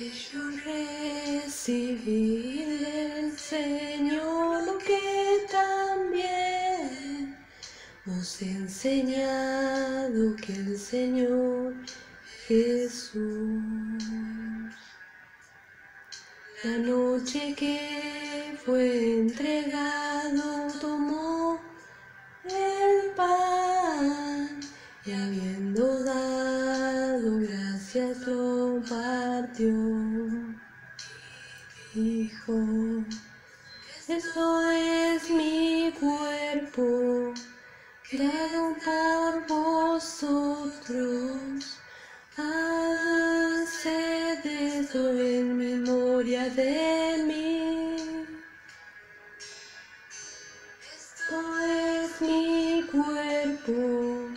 que yo recibí del Señor lo que también os he enseñado que el Señor Jesús. La noche que fue entregado tomó Dijo, esto es mi cuerpo dado por vosotros. Haced en memoria de mí. Esto es mi cuerpo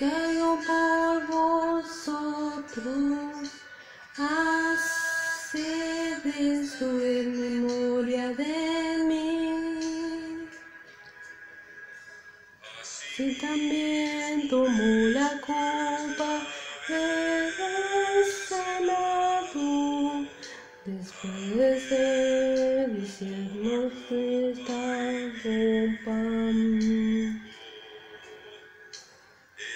dado por vosotros. Haced esto en memoria de mí. Si también tomó la copa del Senado, después de diciendo esta copa.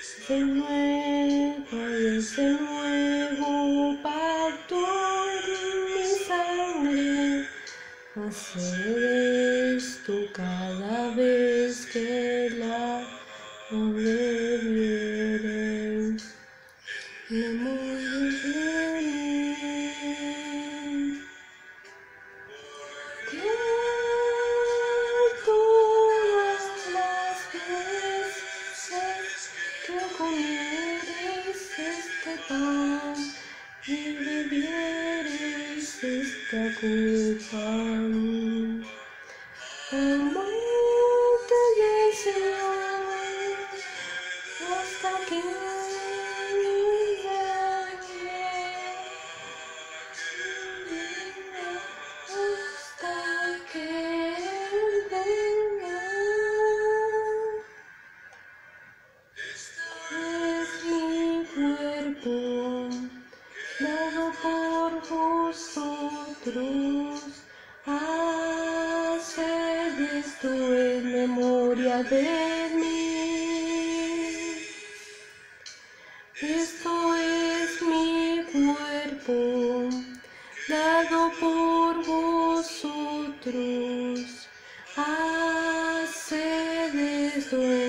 Es el nuevo, Hacer esto cada vez que la. Memoria de mí. Que todas las veces que comieres este pan y bebieres esta copa, vosotros. Haced esto en memoria de mí. Esto es mi cuerpo dado por vosotros. Haced esto en memoria de